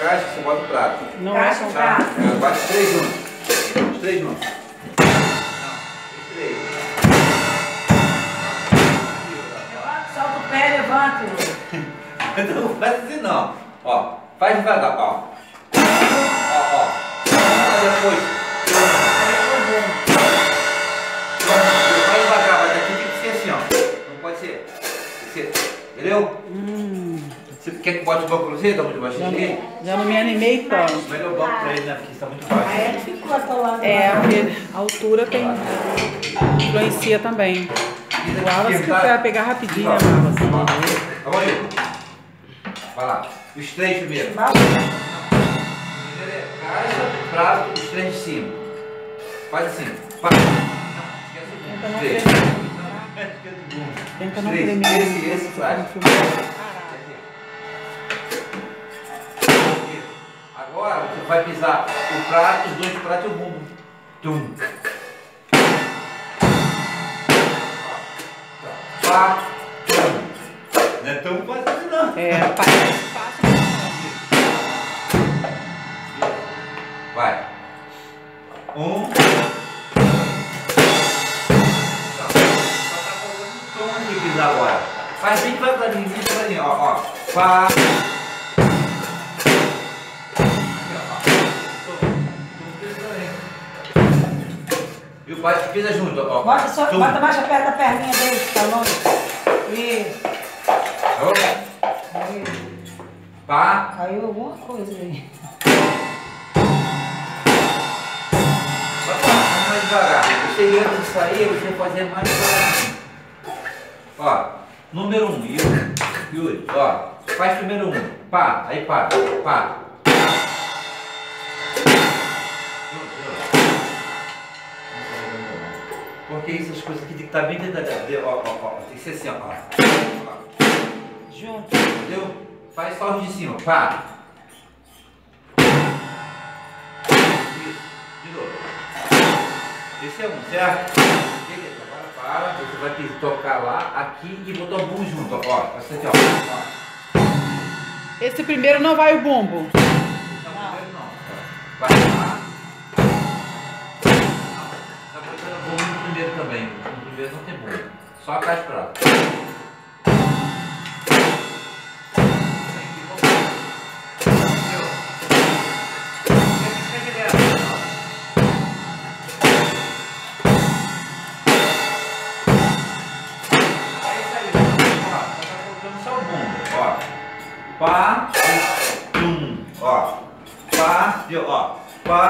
Caixa, você bota o prato. Não Caixa, é prato. É, bate três juntos. Os três juntos. Solta o pé, levanta. Não faz assim não. Ó, faz devagar, ó. Ó, ó. Depois. Faz devagar, mas aqui tem que ser assim, ó. Não pode ser. Tem que ser. Entendeu? Você quer que bote o banco pra você? Tá muito baixinho Já aqui? não, já não me animei tanto. Melhor banco pra ele, né? Porque está muito baixo. Aí ele ficou atolado. É, porque a altura tem. influencia também. O Wallace que vai pegar rapidinho, né, Wallace? Vamos aí. Vai lá. Os três primeiro. Vai. É caixa, prato, os três de cima. Faz assim. Faz. Não, esquece o Tenta não tremer. Esquece o bumbo. Tenta não tremer. Esse, esse faz. Agora vai pisar o prato, os dois pratos e o bumbo. Tum. Pá. Tum. Não é tão fácil não. É, parece fácil. Vai. Um. Só tá faltando um tom aqui pisar agora. Faz bem devagarinho, bem devagarinho, ó, ó. Pá. Pai pisa junto, ó. Bota, só, Tum. bota mais perto da perninha dele, que tá longe. Isso. Aí, Pá. Caiu alguma coisa aí. Vamos mais devagar. Disso aí é você fazer mais devagar. Ó, número um, Yuri. Yuri, ó. Faz primeiro um. Pá, aí para. Pá. Porque essas coisas aqui tem que estar bem dentro da. de- Ó, ó, ó. Tem que ser assim, ó. ó. Junto. Entendeu? Faz só os de cima. Pá. Isso. De novo. Esse é um, certo? Beleza, agora para. Você vai ter que tocar lá, aqui e botar o bumbo junto. Ó, ó. Essa aqui, ó. ó. Esse primeiro não vai o bumbo. Primeiro também. No primeiro não tem bumbo. Só a caixa pra lá. Pá, tum, ó. Pá, viu, ó. Pá,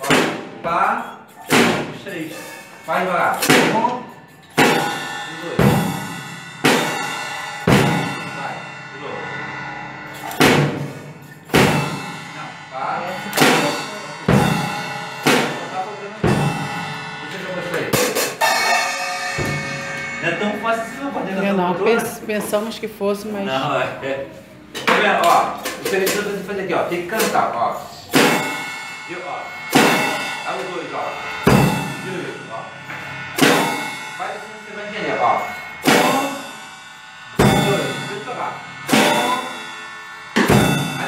ó. Pá, três. Faz devagar. Um, e dois. Vai, de novo. Não, mostrar Não é tão fácil assim não, É, não, pens- pensamos que fosse, mas. não, é. é. Tá vendo? Ó, o seleção tem que fazer aqui, ó. Tem que cantar, ó. E, ó. Dá os dois, ó.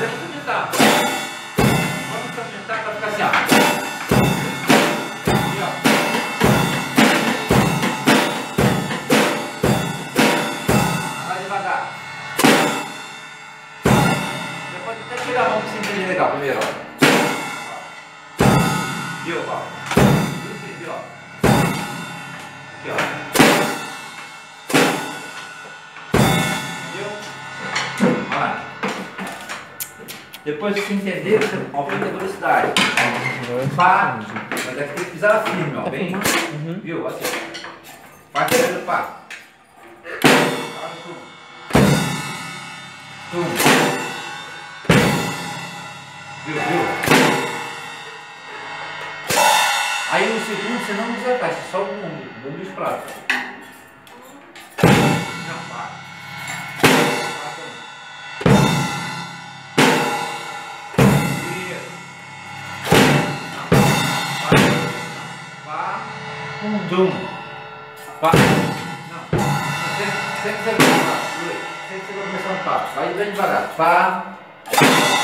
Depois você tentar. Vamos tentar pra ficar assim, ó. Aqui, ó. Vai devagar. Você pode até tirar a mão pra você entender legal primeiro, ó. Viu, ó? Ó? Aqui, ó. Viu? Olha. Depois que você entender, você aumenta a velocidade. Pá. Mas aqui tem que pisar firme, ó. Bem. Uhum. Viu? Assim. Faz primeiro pá. Tum. Viu, viu? Aí no segundo você não usa a só o bumbo, e os pratos. Não, pá. Pá, tum. Isso. Não, pá. Pá. Pá. Não. Sempre, você vai começar. Sempre você vai começar um pá. Vai bem, devagar. Pá. Pá. Isso.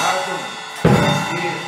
Pá,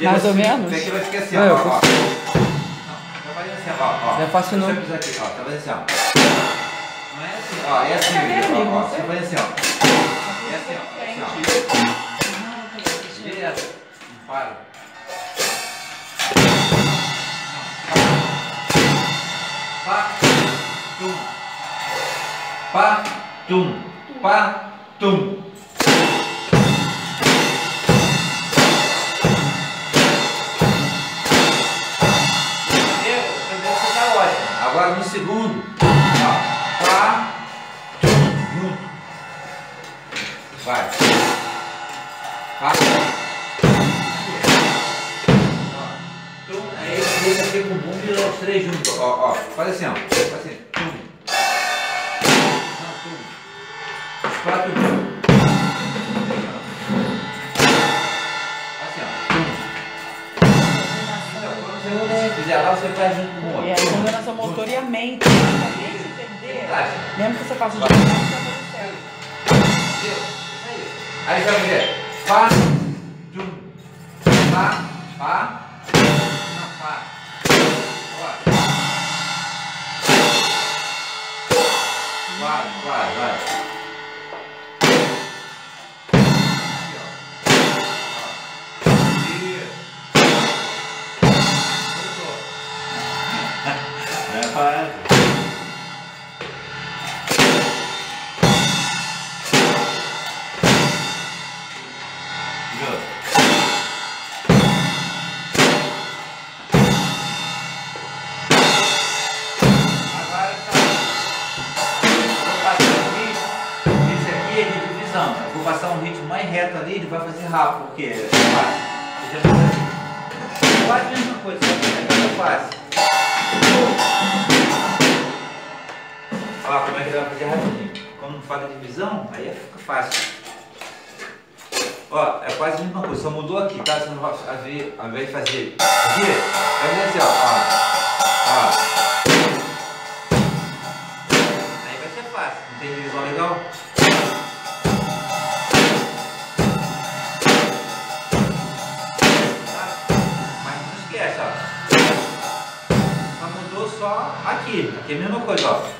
Mais ou menos? Tem que vai ficar assim, Não, ó. Não, tá fazendo assim, ó. ó. Já faço não. pisar aqui, ó. Tá fazendo assim, ó. Não é assim, ó. É assim, ó. ó. Você faz assim, ó. É assim, ó. Vai. Tum, aí deixa aqui com o bumbo e os três juntos. Ó, ó. Faz assim, ó. Faz assim. Tum. Não, tum. Os quatro juntos. Assim, ó. Tum. Então, quando você fizer lá, você faz junto com o outro. E aí, coordenação motora e a mente. A mente entender. Mesmo que você faça de manhã, você vai fazer certo. Entendeu? Aí. Você vai dizer Pá, tum, pá, pá, não, pá. Agora. Vai, vai, vai. Aqui. Ó. Isso. Voltou. É, vai. Vou passar ritmo. Esse aqui é de divisão. Vou passar um ritmo mais reto ali, ele vai fazer rápido, porque é fácil. Já? Quase a mesma coisa, aqui é fácil. Olha lá como é que ele vai fazer rapidinho. Quando não faz a divisão, aí fica fácil. Ó, é quase a mesma coisa, só mudou aqui, tá? Você não vai fazer, ao invés de fazer aqui, vai fazer assim, ó. ó. Ó. Aí vai ser fácil, não tem divisão legal? Tá? Mas não esquece, ó. Só mudou só aqui. Aqui é a mesma coisa. Ó.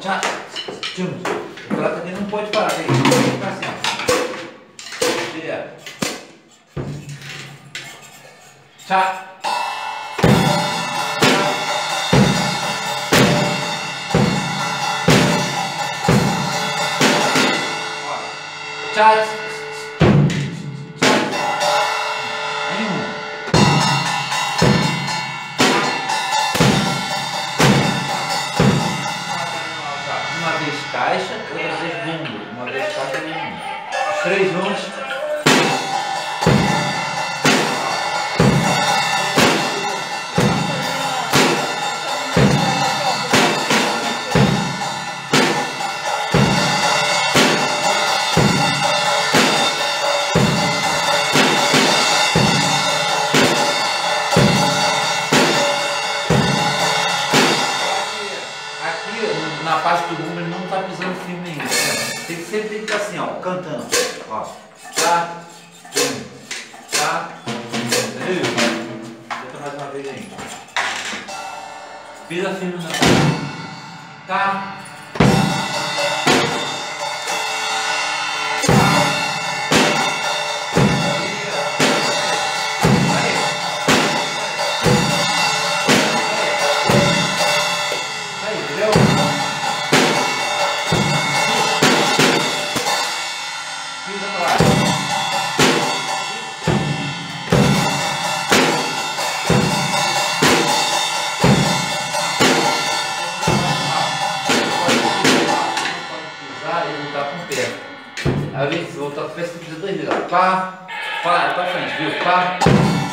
Tchá, tchum. O prato aqui não pode parar, tem que ficar assim. Direto. Tchá. Ó. três. Aqui, na parte do bumbo, ele não tá pisando firme ainda. Tem que sempre tem assim, ó, cantando. Ó. Tá. tchá, Tá. Tum. Tenta mais uma vez ainda. Fiz assim a firma. Tá. tua festa precisa dois dedos. Pá, pá, pra frente, viu? Pá.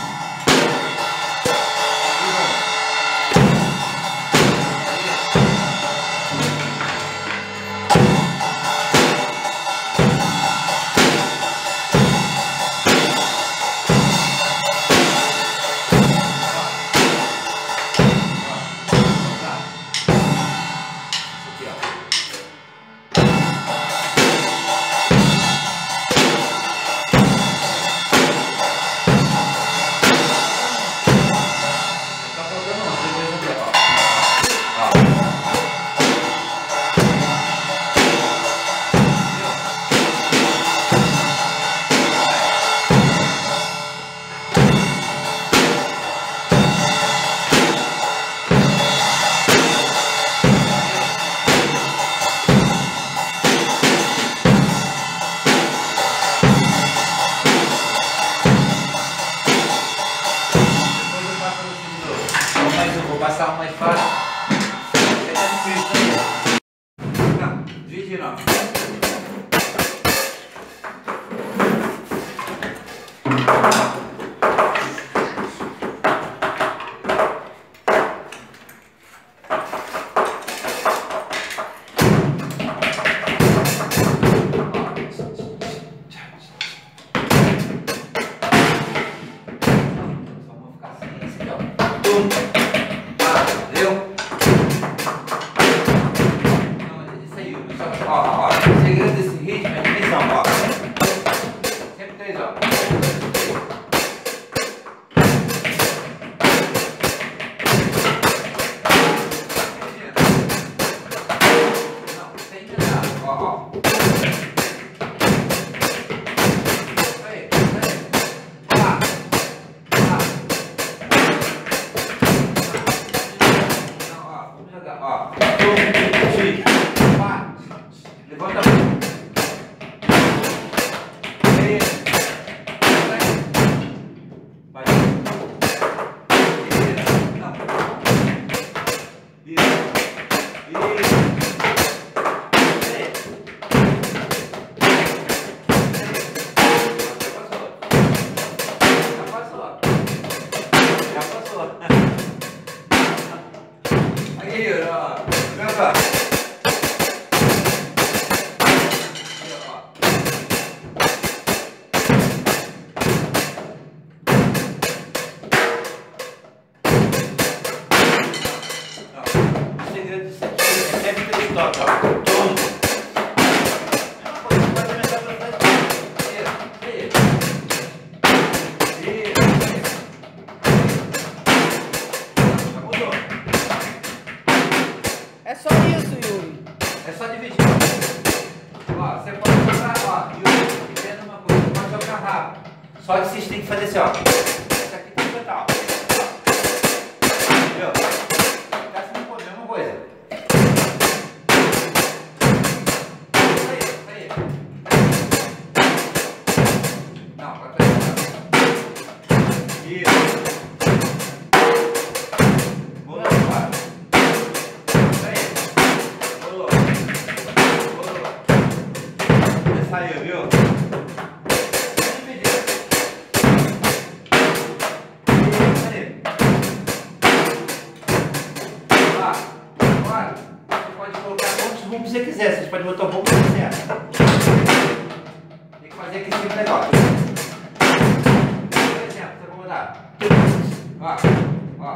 anh hiểu rồi, được rồi. Só que vocês têm que fazer assim, ó. Essa aqui tem que cantar, ó. Entendeu? Tá sendo a mesma coisa. Isso aí, isso aí. Não, pra. Tá isso. Viu?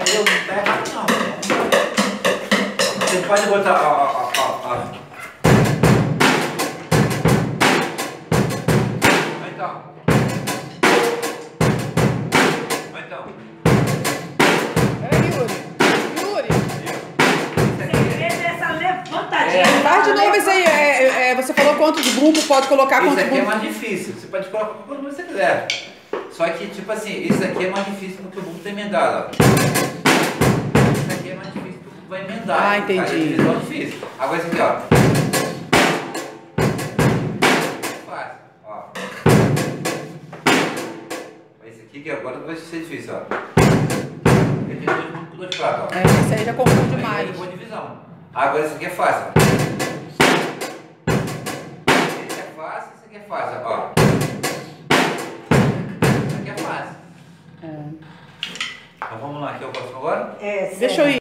entendeu? Não tá errado não. Você pode botar, ó, ó, ó, ó. Então. Então. Peraí, Yuri. Yuri, Isso aqui, Essa levantadinha. É. faz de novo isso aí. É, é, você falou quantos bumbos pode colocar, isso quantos aqui é mais difícil. Você pode colocar quando você quiser. Só que, tipo assim, isso aqui é mais difícil porque o bumbo tá emendado, ó. Isso aqui é mais difícil porque o bumbo vai emendar. Ah, cara, entendi. É divisão difícil. Agora esse aqui, ó. Fácil, ó. Esse aqui que agora vai ser difícil, ó. Porque tem dois bumbos com dois pratos, ó. É, esse aí já confunde Aí mais. é boa divisão. Agora esse aqui é fácil. Esse é fácil, esse aqui é fácil, ó. É. Então vamos lá, é o próximo agora? É, Deixa eu ir.